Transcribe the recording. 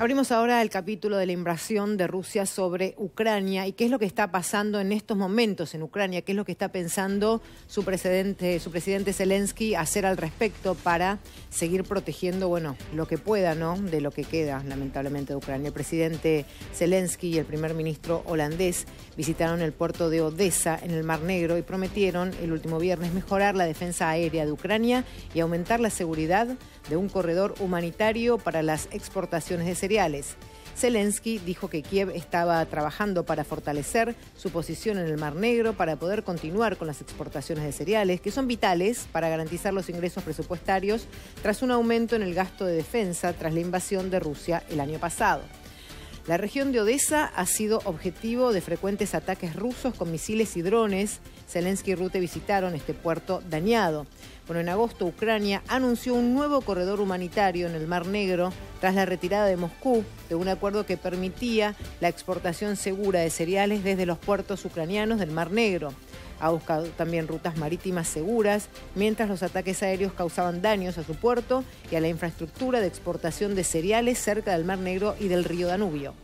Abrimos ahora el capítulo de la invasión de Rusia sobre Ucrania y qué es lo que está pasando en estos momentos en Ucrania, qué es lo que está pensando su presidente, su presidente Zelensky hacer al respecto para seguir protegiendo, bueno, lo que pueda, ¿no? De lo que queda, lamentablemente, de Ucrania. El presidente Zelensky y el primer ministro holandés visitaron el puerto de Odessa en el Mar Negro y prometieron el último viernes mejorar la defensa aérea de Ucrania y aumentar la seguridad de un corredor humanitario para las exportaciones de cereales. Zelensky dijo que Kiev estaba trabajando para fortalecer su posición en el Mar Negro para poder continuar con las exportaciones de cereales, que son vitales para garantizar los ingresos presupuestarios tras un aumento en el gasto de defensa tras la invasión de Rusia el año pasado. La región de Odessa ha sido objetivo de frecuentes ataques rusos con misiles y drones. Zelensky y Rute visitaron este puerto dañado. Bueno, en agosto Ucrania anunció un nuevo corredor humanitario en el Mar Negro tras la retirada de Moscú de un acuerdo que permitía la exportación segura de cereales desde los puertos ucranianos del Mar Negro. Ha buscado también rutas marítimas seguras, mientras los ataques aéreos causaban daños a su puerto y a la infraestructura de exportación de cereales cerca del Mar Negro y del río Danubio.